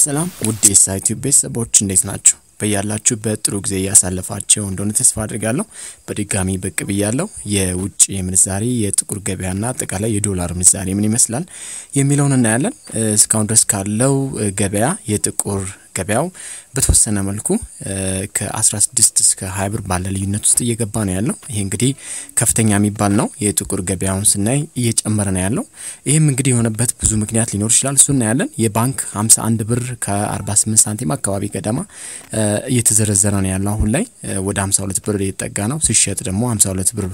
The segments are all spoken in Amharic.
ሰላም ውድ የሳይቲዩብ ቤተሰቦች እንዴት ናቸው? በያላችሁበት ጥሩ ጊዜ እያሳለፋቸው እንደሆነ ተስፋ አድርጋለሁ። በድጋሚ ብቅ ብያለሁ። የውጭ ምንዛሬ የጥቁር ገበያና አጠቃላይ የዶላር ምንዛሬ ምን ይመስላል የሚለውን እናያለን። እስካሁን ድረስ ካለው ገበያ የጥቁር ገበያው በተወሰነ መልኩ ከ16 እስከ 20 ብር ባለ ልዩነት ውስጥ እየገባ ነው ያለው። ይሄ እንግዲህ ከፍተኛ የሚባል ነው። የጥቁር ገበያውን ስናይ እየጨመረ ነው ያለው። ይህም እንግዲህ የሆነበት ብዙ ምክንያት ሊኖር ይችላል። እሱ እናያለን። የባንክ 51 ብር ከ48 ሳንቲም አካባቢ ገደማ እየተዘረዘረ ነው ያለው። አሁን ላይ ወደ 52 ብር እየተጠጋ ነው። ሲሸጥ ደግሞ 52 ብር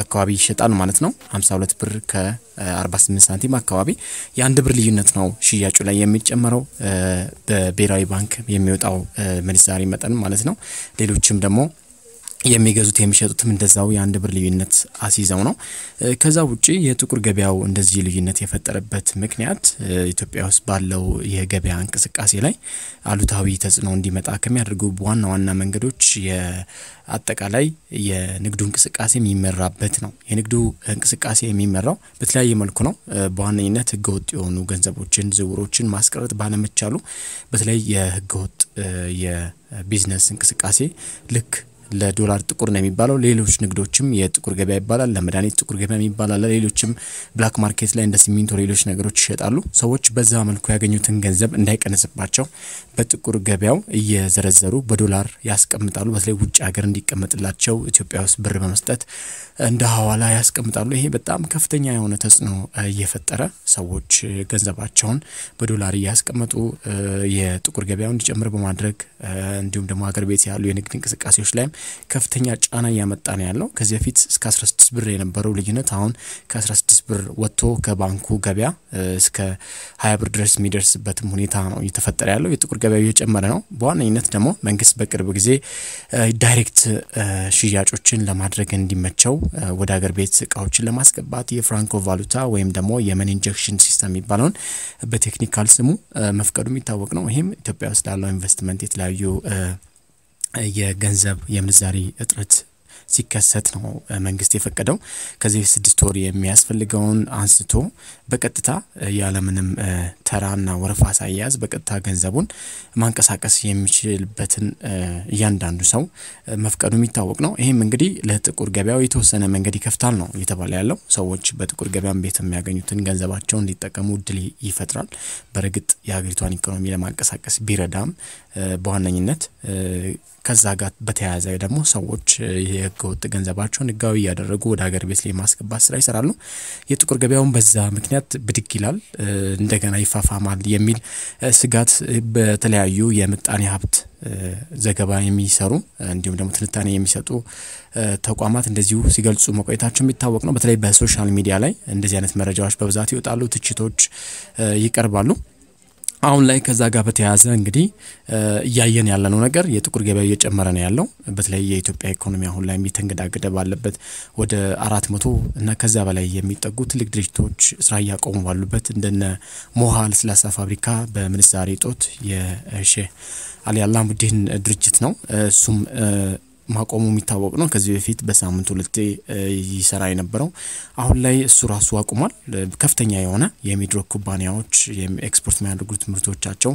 አካባቢ ይሸጣል ማለት ነው። 52 ብር ከ48 ሳንቲም አካባቢ የአንድ ብር ልዩነት ነው ሽያጩ ላይ የሚጨመረው በብሔራዊ ባንክ የሚወጣው ምንዛሬ መጠን ማለት ነው። ሌሎችም ደግሞ የሚገዙት የሚሸጡትም እንደዛው የአንድ ብር ልዩነት አስይዘው ነው። ከዛ ውጪ የጥቁር ገበያው እንደዚህ ልዩነት የፈጠረበት ምክንያት ኢትዮጵያ ውስጥ ባለው የገበያ እንቅስቃሴ ላይ አሉታዊ ተጽዕኖ እንዲመጣ ከሚያደርጉ ዋና ዋና መንገዶች የአጠቃላይ የንግዱ እንቅስቃሴ የሚመራበት ነው። የንግዱ እንቅስቃሴ የሚመራው በተለያየ መልኩ ነው። በዋነኝነት ህገወጥ የሆኑ ገንዘቦችን፣ ዝውውሮችን ማስቀረት ባለመቻሉ በተለይ የህገወጥ የቢዝነስ እንቅስቃሴ ልክ ለዶላር ጥቁር ነው የሚባለው። ሌሎች ንግዶችም የጥቁር ገበያ ይባላል። ለመድኃኒት ጥቁር ገበያ ይባላል። ሌሎችም black market ላይ እንደ ሲሚንቶ፣ ሌሎች ነገሮች ይሸጣሉ። ሰዎች በዛ መልኩ ያገኙትን ገንዘብ እንዳይቀንስባቸው በጥቁር ገበያው እየዘረዘሩ በዶላር ያስቀምጣሉ። በተለይ ውጭ ሀገር እንዲቀመጥላቸው ኢትዮጵያ ውስጥ ብር በመስጠት እንደ ሀዋላ ያስቀምጣሉ። ይሄ በጣም ከፍተኛ የሆነ ተጽዕኖ እየፈጠረ ሰዎች ገንዘባቸውን በዶላር እያስቀመጡ የጥቁር ገበያው እንዲጨምር በማድረግ እንዲሁም ደግሞ ሀገር ቤት ያሉ የንግድ እንቅስቃሴዎች ላይም ከፍተኛ ጫና እያመጣ ነው ያለው። ከዚህ በፊት እስከ 16 ብር የነበረው ልዩነት አሁን ከ16 ብር ወጥቶ ከባንኩ ገበያ እስከ 20 ብር ድረስ የሚደርስበትም ሁኔታ ነው እየተፈጠረ ያለው። የጥቁር ገበያው እየጨመረ ነው። በዋነኝነት ደግሞ መንግስት በቅርብ ጊዜ direct ሽያጮችን ለማድረግ እንዲመቸው ወደ ሀገር ቤት እቃዎችን ለማስገባት የፍራንኮ ቫሉታ ወይም ደግሞ የ money injection system የሚባለውን በቴክኒካል ስሙ መፍቀዱ የሚታወቅ ነው። ይህም ኢትዮጵያ ውስጥ ላለው ኢንቨስትመንት የተለያዩ የገንዘብ የምንዛሪ እጥረት ሲከሰት ነው መንግስት የፈቀደው። ከዚህ ስድስት ወር የሚያስፈልገውን አንስቶ በቀጥታ ያለምንም ተራና ወረፋ ሳያዝ በቀጥታ ገንዘቡን ማንቀሳቀስ የሚችልበትን እያንዳንዱ ሰው መፍቀዱ የሚታወቅ ነው። ይህም እንግዲህ ለጥቁር ገበያው የተወሰነ መንገድ ይከፍታል ነው እየተባለ ያለው። ሰዎች በጥቁር ገበያም ቤት የሚያገኙትን ገንዘባቸውን እንዲጠቀሙ እድል ይፈጥራል። በእርግጥ የሀገሪቷን ኢኮኖሚ ለማንቀሳቀስ ቢረዳም በዋነኝነት ከዛ ጋር በተያያዘ ደግሞ ሰዎች የህገወጥ ገንዘባቸውን ህጋዊ እያደረጉ ወደ ሀገር ቤት ላይ የማስገባት ስራ ይሰራሉ። የጥቁር ገበያውን በዛ ምክንያት ብድግ ይላል፣ እንደገና ይፋፋማል የሚል ስጋት በተለያዩ የምጣኔ ሀብት ዘገባ የሚሰሩ እንዲሁም ደግሞ ትንታኔ የሚሰጡ ተቋማት እንደዚሁ ሲገልጹ መቆየታቸው የሚታወቅ ነው። በተለይ በ social media ላይ እንደዚህ አይነት መረጃዎች በብዛት ይወጣሉ፣ ትችቶች ይቀርባሉ። አሁን ላይ ከዛ ጋር በተያያዘ እንግዲህ እያየን ያለነው ነገር የጥቁር ገበያ እየጨመረ ነው ያለው። በተለይ የኢትዮጵያ ኢኮኖሚ አሁን ላይ የሚተንገዳገደ ባለበት ወደ አራት መቶ እና ከዛ በላይ የሚጠጉ ትልቅ ድርጅቶች ስራ እያቆሙ ባሉበት እንደነ ሞሃ ለስላሳ ፋብሪካ በምንዛሬ እጦት የሼህ አሊ አላሙዲን ድርጅት ነው እሱም ማቆሙ የሚታወቅ ነው። ከዚህ በፊት በሳምንት ሁለቴ ይሰራ የነበረው አሁን ላይ እሱ ራሱ አቁሟል። ከፍተኛ የሆነ የሚድሮክ ኩባንያዎች ኤክስፖርት የሚያደርጉት ምርቶቻቸው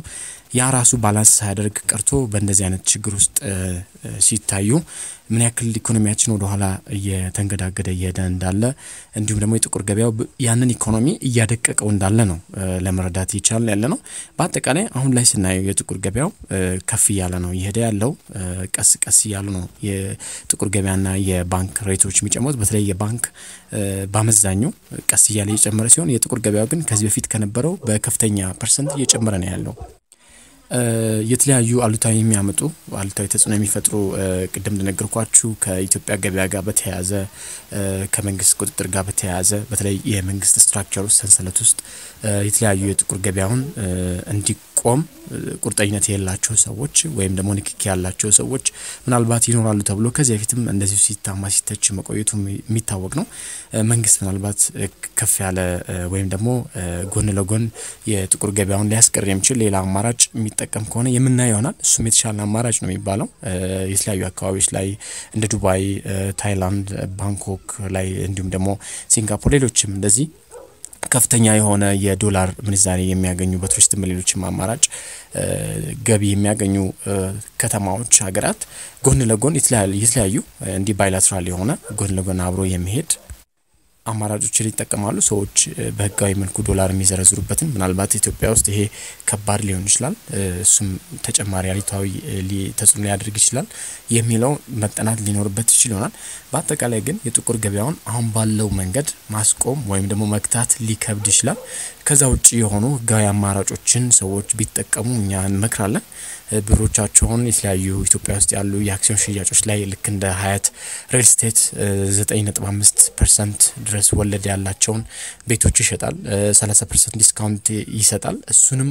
ያ ራሱ balance ሳያደርግ ቀርቶ በእንደዚህ አይነት ችግር ውስጥ ሲታዩ ምን ያክል ኢኮኖሚያችን ወደኋላ እየተንገዳገደ እየሄደ እንዳለ እንዲሁም ደግሞ የጥቁር ገበያው ያንን ኢኮኖሚ እያደቀቀው እንዳለ ነው ለመረዳት ይቻል ያለ ነው። በአጠቃላይ አሁን ላይ ስናየው የጥቁር ገበያው ከፍ እያለ ነው እየሄደ ያለው። ቀስ ቀስ እያሉ ነው የጥቁር ገበያና የባንክ rate ኦች የሚጨምሩት። በተለይ የባንክ በአመዛኙ ቀስ እያለ እየጨመረ ሲሆን የጥቁር ገበያው ግን ከዚህ በፊት ከነበረው በከፍተኛ percent እየጨመረ ነው ያለው። የተለያዩ አሉታዊ የሚያመጡ አሉታዊ ተጽዕኖ የሚፈጥሩ ቅድም እንደነገርኳችሁ ከኢትዮጵያ ገበያ ጋር በተያያዘ ከመንግስት ቁጥጥር ጋር በተያያዘ በተለይ የመንግስት structure ውስጥ ሰንሰለት ውስጥ የተለያዩ የጥቁር ገበያውን እንዲቆም ቁርጠኝነት የሌላቸው ሰዎች ወይም ደግሞ ንክኪ ያላቸው ሰዎች ምናልባት ይኖራሉ ተብሎ ከዚህ በፊትም እንደዚሁ ሲታማ ሲተች መቆየቱ የሚታወቅ ነው። መንግስት ምናልባት ከፍ ያለ ወይም ደግሞ ጎን ለጎን የጥቁር ገበያውን ሊያስቀር የሚችል ሌላ አማራጭ የሚጠቀም ከሆነ የምናየው ይሆናል። እሱም የተሻለ አማራጭ ነው የሚባለው። የተለያዩ አካባቢዎች ላይ እንደ ዱባይ፣ ታይላንድ፣ ባንኮክ ላይ እንዲሁም ደግሞ ሲንጋፖር፣ ሌሎችም እንደዚህ ከፍተኛ የሆነ የዶላር ምንዛሬ የሚያገኙ በቱሪስትም በሌሎችም አማራጭ ገቢ የሚያገኙ ከተማዎች፣ ሀገራት ጎን ለጎን የተለያዩ እንዲህ ባይላትራል የሆነ ጎን ለጎን አብሮ የሚሄድ አማራጮችን ይጠቀማሉ። ሰዎች በህጋዊ መልኩ ዶላር የሚዘረዝሩበትን ምናልባት ኢትዮጵያ ውስጥ ይሄ ከባድ ሊሆን ይችላል፣ እሱም ተጨማሪ አሉታዊ ተጽዕኖ ሊያደርግ ይችላል የሚለው መጠናት ሊኖርበት ይችል ይሆናል። በአጠቃላይ ግን የጥቁር ገበያውን አሁን ባለው መንገድ ማስቆም ወይም ደግሞ መግታት ሊከብድ ይችላል። ከዛ ውጭ የሆኑ ህጋዊ አማራጮችን ሰዎች ቢጠቀሙ እኛ እንመክራለን። ብሮቻቸውን የተለያዩ ኢትዮጵያ ውስጥ ያሉ የአክሲዮን ሽያጮች ላይ ልክ እንደ ሀያት ሪል ስቴት ዘጠኝ ነጥብ አምስት percent ድረስ ወለድ ያላቸውን ቤቶች ይሸጣል። ሰላሳ percent discount ይሰጣል። እሱንም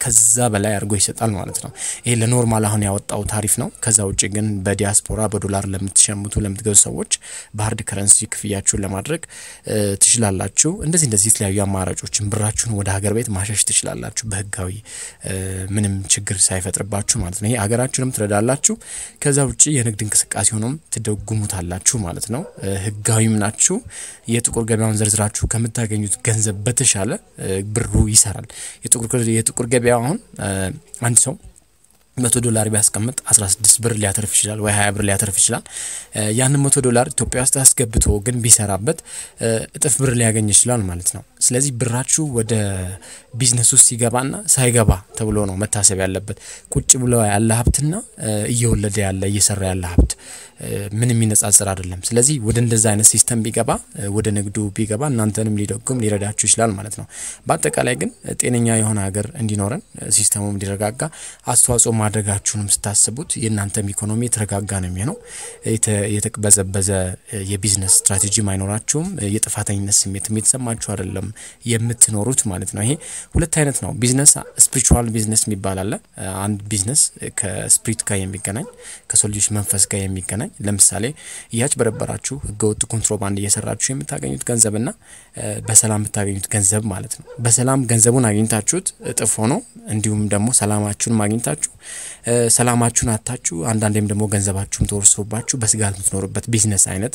ከዛ በላይ አድርጎ ይሰጣል ማለት ነው። ይሄ ለ normal አሁን ያወጣው ታሪፍ ነው። ከዛ ውጭ ግን በዲያስፖራ በዶላር ለምትሸምቱ ለምትገዙ ሰዎች በ hard currency ክፍያችሁን ለማድረግ ትችላላችሁ። እንደዚህ እንደዚህ የተለያዩ አማራጮችን ብራችሁን ወደ ሀገር ቤት ማሸሽ ትችላላችሁ በህጋዊ ምንም ችግር ሳይፈጥርባችሁ ማለት ነው። ይሄ ሀገራችሁንም ትረዳላችሁ። ከዛ ውጭ የንግድ እንቅስቃሴውንም ትደጉሙታላችሁ ማለት ነው። ህጋዊም ናችሁ። የጥቁር ገበያውን ዘርዝራችሁ ከምታገኙት ገንዘብ በተሻለ ብሩ ይሰራል። የጥቁር ገበያ አሁን አንድ ሰው መቶ ዶላር ቢያስቀምጥ 16 ብር ሊያተርፍ ይችላል ወይ 20 ብር ሊያተርፍ ይችላል። ያንን መቶ ዶላር ኢትዮጵያ ውስጥ አስገብቶ ግን ቢሰራበት እጥፍ ብር ሊያገኝ ይችላል ማለት ነው። ስለዚህ ብራችሁ ወደ ቢዝነስ ውስጥ ሲገባና ሳይገባ ተብሎ ነው መታሰብ ያለበት። ቁጭ ብሎ ያለ ሀብትና እየወለደ ያለ እየሰራ ያለ ሀብት ምን የሚነጻጽር አይደለም። ስለዚህ ወደ እንደዛ አይነት system ቢገባ ወደ ንግዱ ቢገባ እናንተንም ሊደጉም ሊረዳችሁ ይችላል ማለት ነው። በአጠቃላይ ግን ጤነኛ የሆነ ሀገር እንዲኖረን system ኡም እንዲረጋጋ አስተዋጽኦ ማድረጋችሁንም ስታስቡት የእናንተም ኢኮኖሚ የተረጋጋ ነው የሚሆነው። የተቅበዘበዘ የ business strategy ም አይኖራችሁም። የጥፋተኝነት ስሜት የተሰማችሁ አይደለም የምትኖሩት ማለት ነው። ይሄ ሁለት አይነት ነው። ቢዝነስ spiritual business የሚባል አለ። አንድ ቢዝነስ ከ spirit ጋር የሚገናኝ ከሰው ልጆች መንፈስ ጋር የሚገናኝ ለምሳሌ እያጭበረበራችሁ ህገወጥ ኮንትሮባንድ እየሰራችሁ የምታገኙት ገንዘብና በሰላም የምታገኙት ገንዘብ ማለት ነው። በሰላም ገንዘቡን አግኝታችሁት እጥፍ ሆኖ እንዲሁም ደግሞ ሰላማችሁን አግኝታችሁ ሰላማችሁን አጥታችሁ አንዳንዴም ደግሞ ገንዘባችሁን ተወርሶባችሁ በስጋት የምትኖሩበት ቢዝነስ አይነት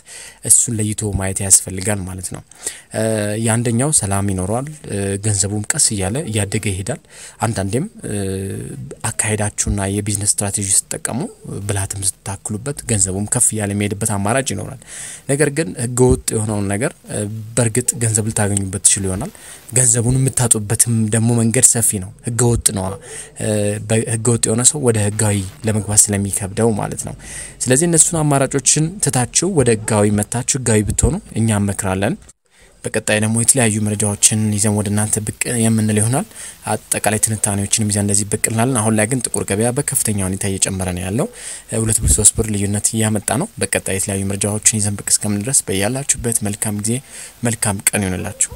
እሱን ለይቶ ማየት ያስፈልጋል ማለት ነው። የአንደኛው ሰላም ይኖረዋል፣ ገንዘቡም ቀስ እያለ እያደገ ይሄዳል። አንዳንዴም አካሄዳችሁና የቢዝነስ ስትራቴጂ ስትጠቀሙ ብልሃትም ስታክሉበት ገንዘቡም ከፍ እያለ የሚሄድበት አማራጭ ይኖራል። ነገር ግን ህገወጥ የሆነውን ነገር በእርግጥ ገንዘብ ልታገኙበት ትችሉ ይሆናል። ገንዘቡን የምታጡበትም ደግሞ መንገድ ሰፊ ነው። ህገወጥ ነዋ። ህገወጥ የሆነ ሰው ወደ ህጋዊ ለመግባት ስለሚከብደው ማለት ነው። ስለዚህ እነሱን አማራጮችን ትታችሁ ወደ ህጋዊ መታችሁ ህጋዊ ብትሆኑ እኛ እንመክራለን። በቀጣይ ደግሞ የተለያዩ መረጃዎችን ይዘን ወደ እናንተ ብቅ የምንል ይሆናል። አጠቃላይ ትንታኔዎችንም ይዘን እንደዚህ ብቅ እንላለን። አሁን ላይ ግን ጥቁር ገበያ በከፍተኛ ሁኔታ እየጨመረ ነው ያለው። ሁለት ብር ሶስት ብር ልዩነት እያመጣ ነው። በቀጣይ የተለያዩ መረጃዎችን ይዘን ብቅ እስከምን ድረስ በያላችሁበት መልካም ጊዜ መልካም ቀን ይሆንላችሁ።